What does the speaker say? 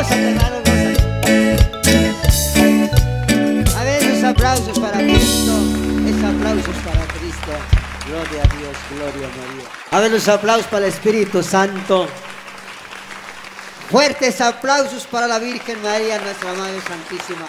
Gózate. A ver, esos aplausos para Cristo. Esos aplausos para Cristo. Gloria a Dios, gloria a María. A ver, los aplausos para el Espíritu Santo. Fuertes aplausos para la Virgen María, nuestra Madre Santísima.